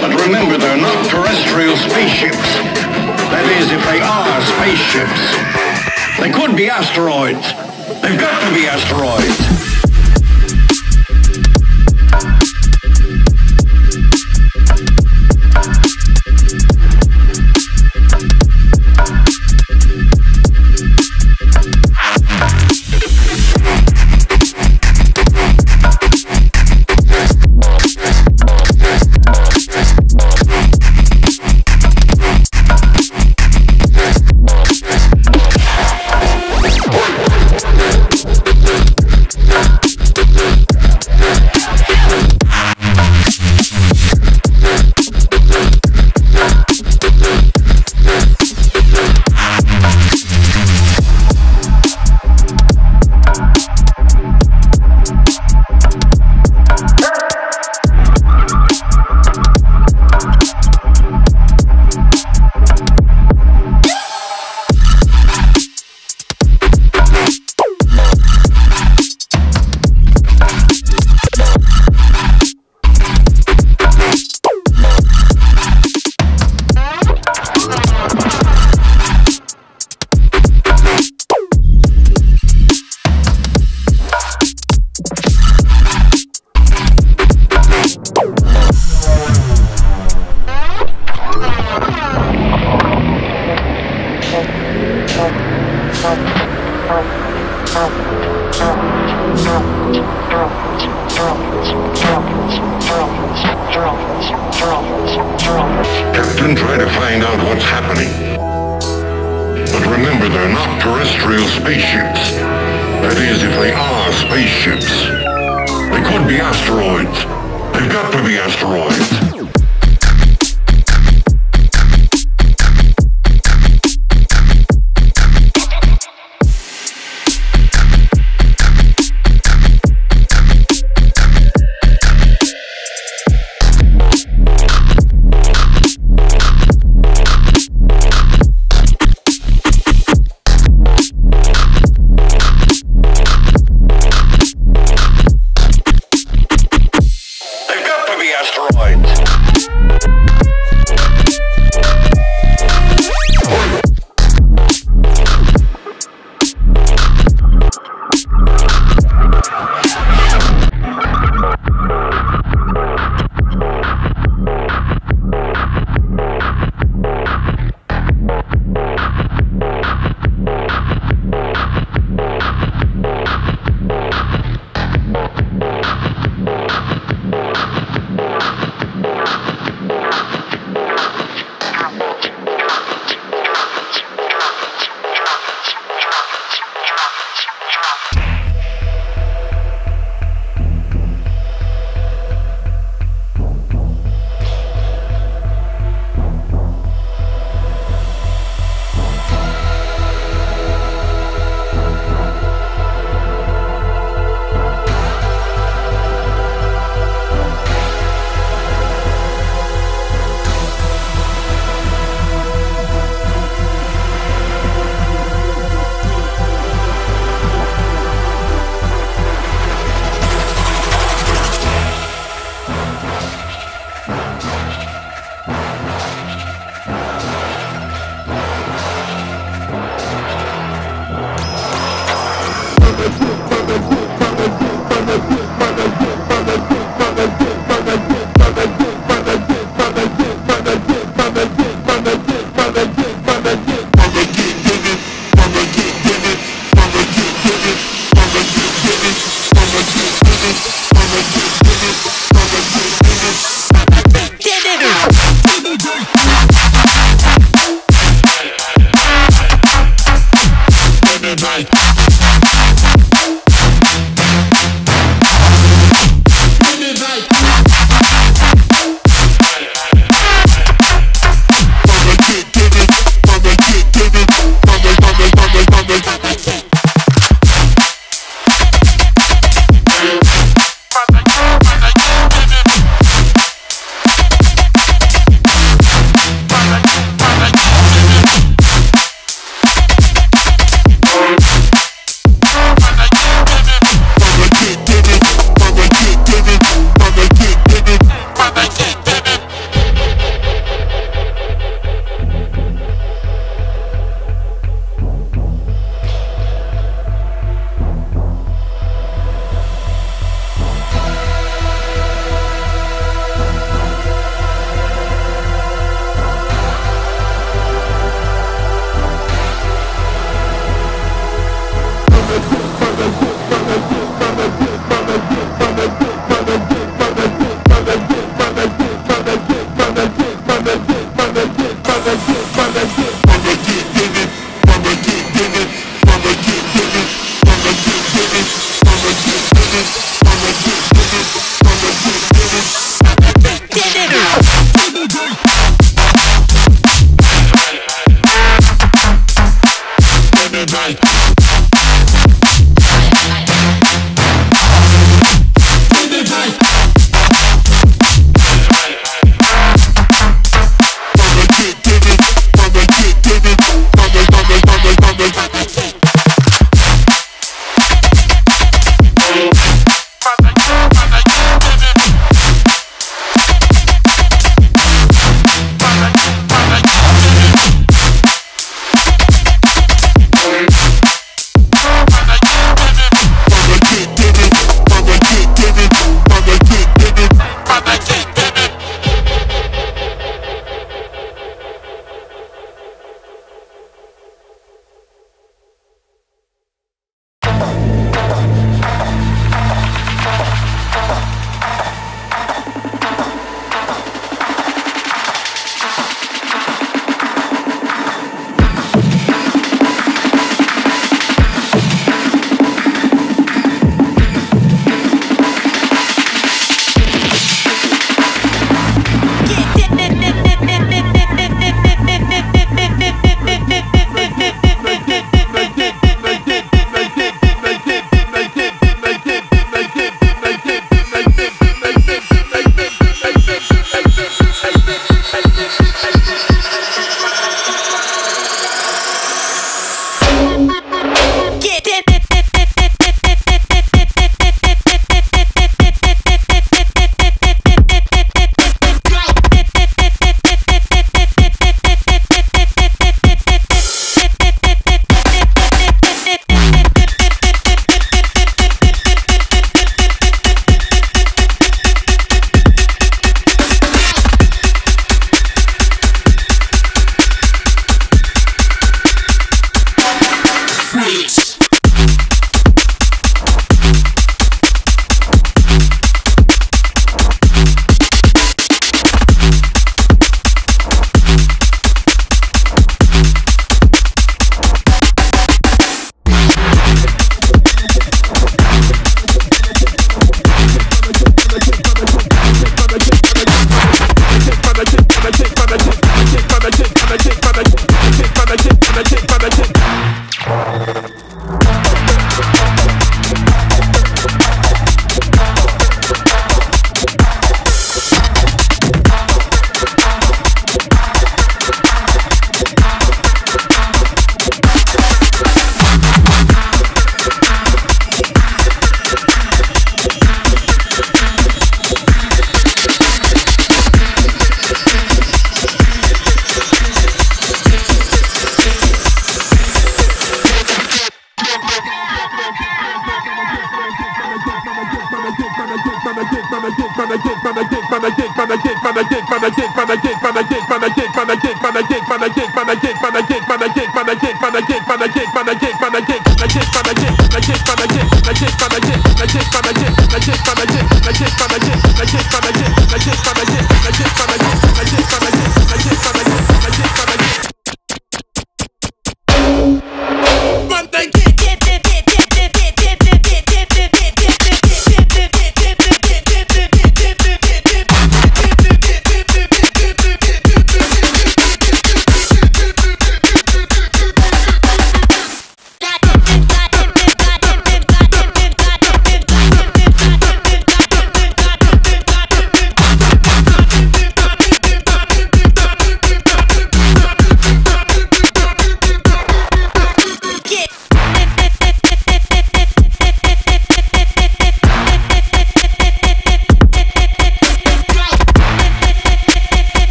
But remember, they're not terrestrial spaceships. That is, if they are spaceships. They could be asteroids. They've got to be asteroids.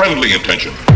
Friendly attention.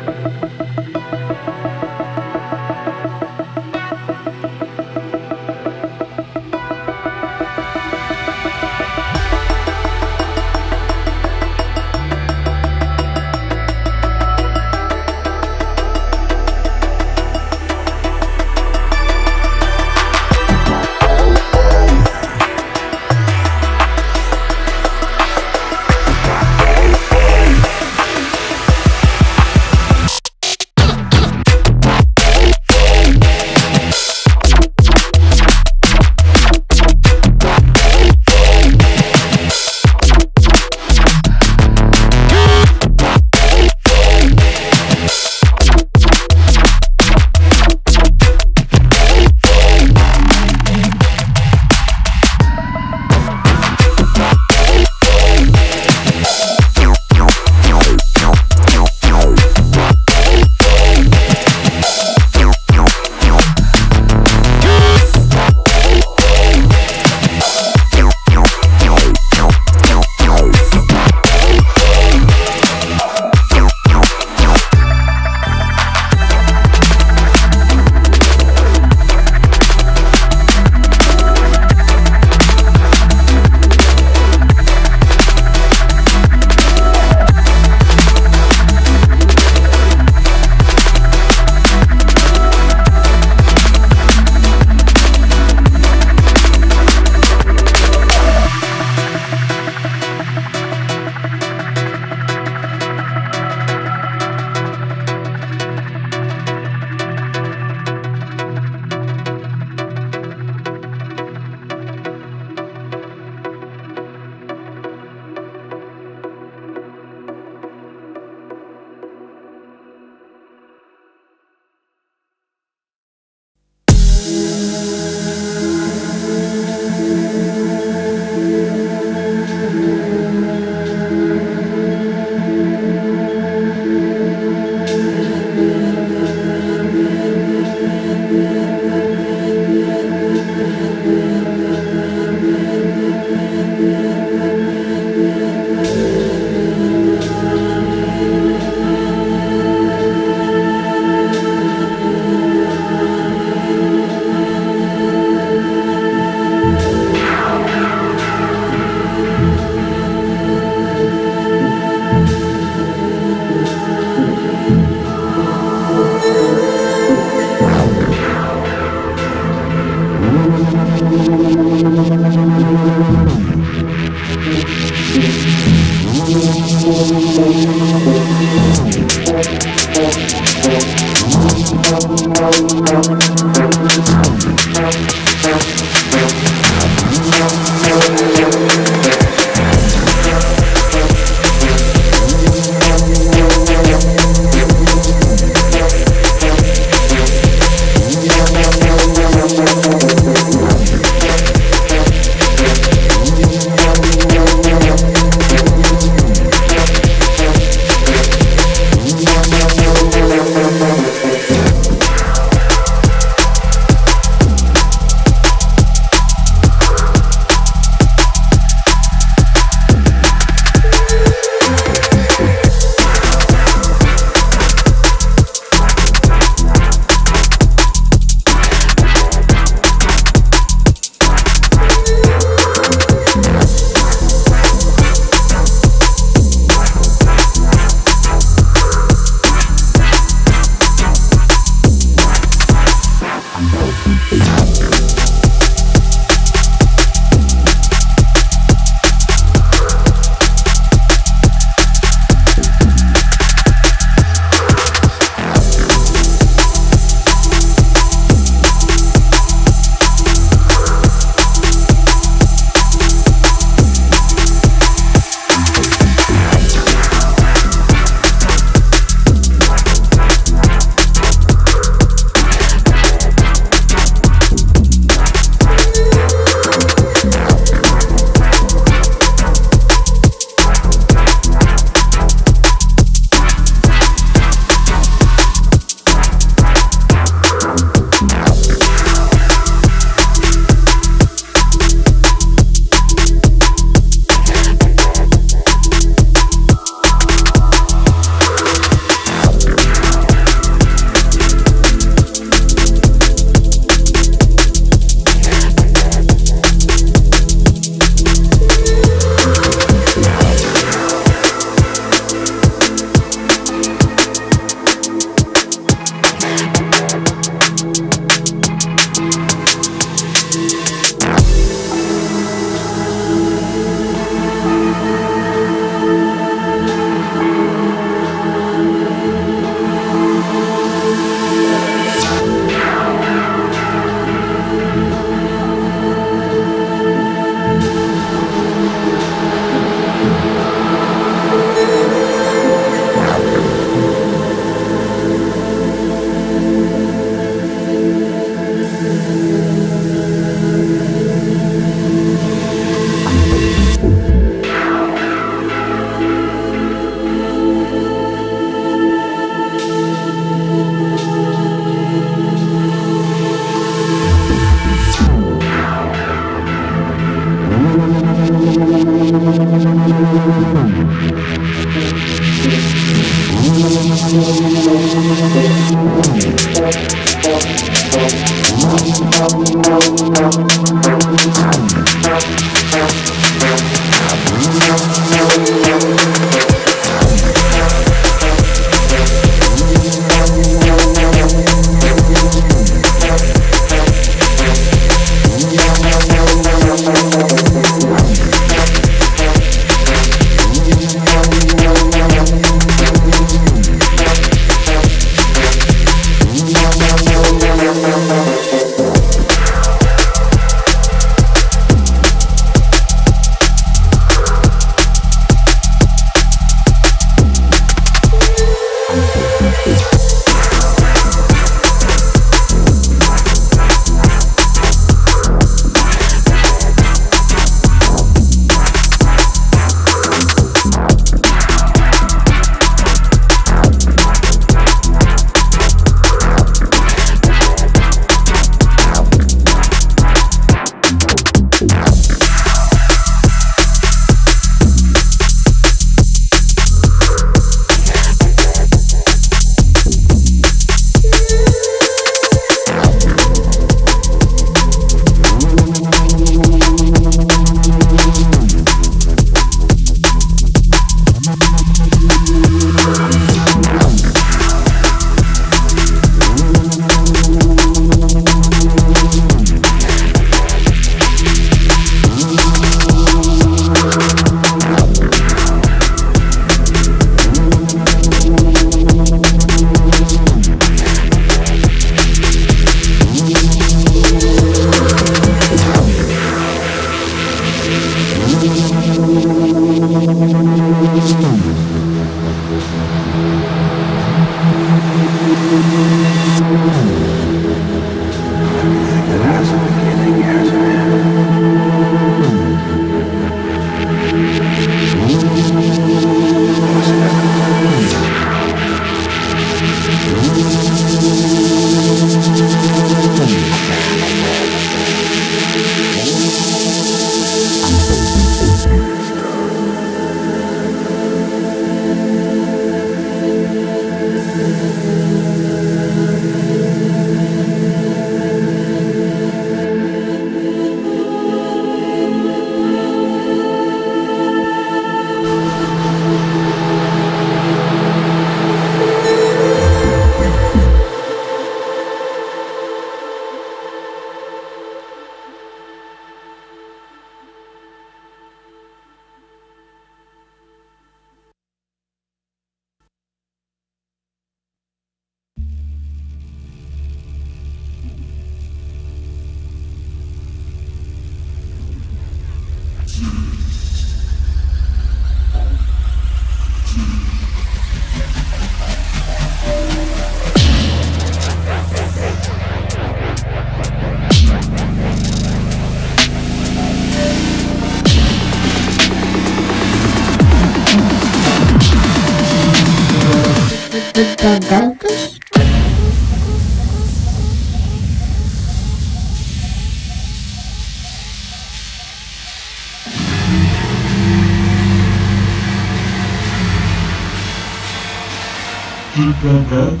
plantando